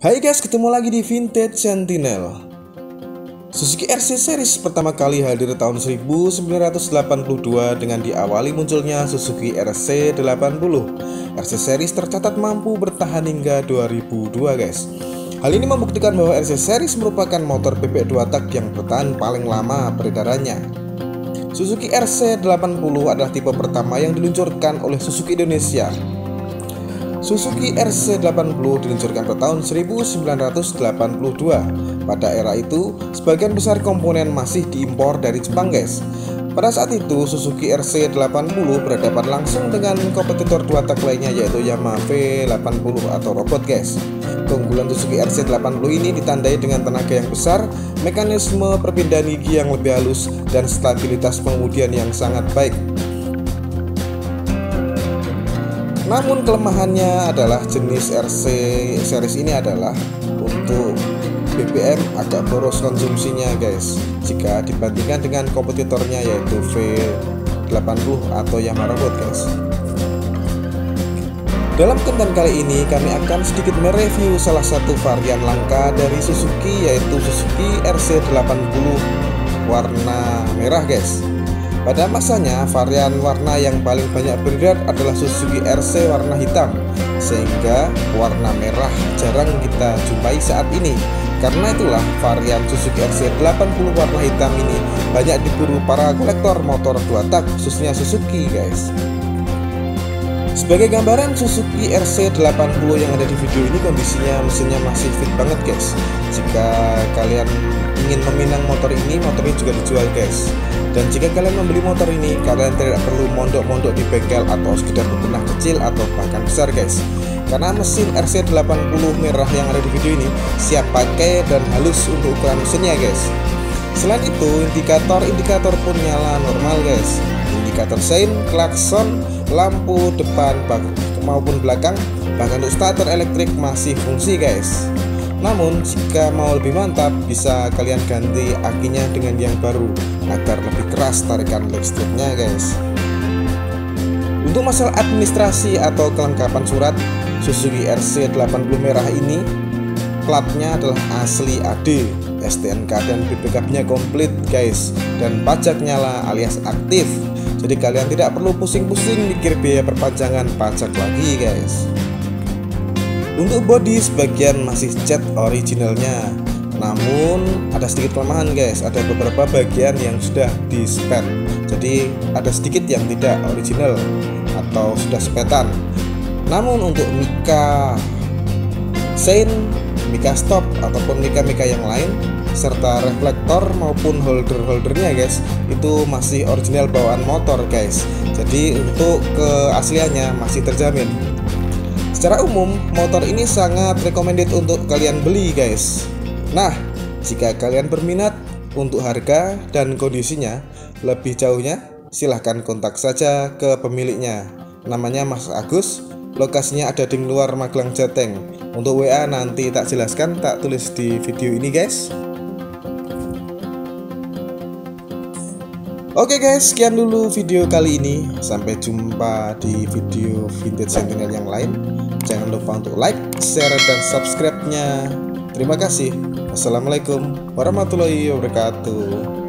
Hai guys, ketemu lagi di Vintage Sentinel. Suzuki RC Series pertama kali hadir tahun 1982 dengan diawali munculnya Suzuki RC80. RC Series tercatat mampu bertahan hingga 2002 guys. Hal ini membuktikan bahwa RC Series merupakan motor bebek dua tak yang bertahan paling lama peredarannya. Suzuki RC80 adalah tipe pertama yang diluncurkan oleh Suzuki Indonesia Suzuki RC80 diluncurkan pada tahun 1982. Pada era itu, sebagian besar komponen masih diimpor dari Jepang, guys. Pada saat itu, Suzuki RC80 berhadapan langsung dengan kompetitor dua tak lainnya yaitu Yamaha V80 atau robot, guys. Keunggulan Suzuki RC80 ini ditandai dengan tenaga yang besar, mekanisme perpindahan gigi yang lebih halus, dan stabilitas pengemudian yang sangat baik. Namun kelemahannya adalah jenis RC series ini adalah untuk BBM agak boros konsumsinya guys jika dibandingkan dengan kompetitornya yaitu V80 atau Yamaha Robot guys. Dalam konten kali ini kami akan sedikit mereview salah satu varian langka dari Suzuki yaitu Suzuki RC80 warna merah guys. Pada masanya, varian warna yang paling banyak beredar adalah Suzuki RC warna hitam, sehingga warna merah jarang kita jumpai saat ini. Karena itulah varian Suzuki RC 80 warna hitam ini banyak diburu para kolektor motor dua tak khususnya Suzuki guys. Sebagai gambaran Suzuki RC80 yang ada di video ini kondisinya mesinnya masih fit banget guys Jika kalian ingin meminang motor ini, motor ini juga dijual guys dan jika kalian membeli motor ini, kalian tidak perlu mondok-mondok di bengkel atau sekedar bebenah kecil atau bahkan besar guys. Karena mesin RC80 merah yang ada di video ini siap pakai dan halus untuk ukuran mesinnya guys. Selain itu, indikator-indikator pun nyala normal guys. Indikator sein, klakson, lampu depan maupun belakang, bahkan untuk starter elektrik masih fungsi guys. Namun jika mau lebih mantap bisa kalian ganti akinya dengan yang baru agar lebih keras tarikan listriknya guys. Untuk masalah administrasi atau kelengkapan surat Suzuki RC80 merah ini platnya adalah asli AD STNK dan BPKB nya komplit guys. Dan pajak nyala alias aktif jadi kalian tidak perlu pusing-pusing mikir biaya perpanjangan pajak lagi guys. Untuk body sebagian masih cat originalnya. Namun ada sedikit kelemahan guys. Ada beberapa bagian yang sudah di jadi ada sedikit yang tidak original atau sudah sepetan. Namun untuk mika sein mika stop ataupun mika-mika yang lain serta reflektor maupun holder-holdernya guys. Itu masih original bawaan motor guys. Jadi untuk keasliannya masih terjamin. Secara umum, motor ini sangat recommended untuk kalian beli guys. Nah, jika kalian berminat untuk harga dan kondisinya lebih jauhnya, silahkan kontak saja ke pemiliknya. Namanya Mas Agus, lokasinya ada di luar Magelang Jateng Untuk WA nanti tak jelaskan, tak tulis di video ini guys Oke guys, sekian dulu video kali ini. Sampai jumpa di video Vintage Sentinel yang lain. Jangan lupa untuk like, share, dan subscribe-nya. Terima kasih. Wassalamualaikum warahmatullahi wabarakatuh.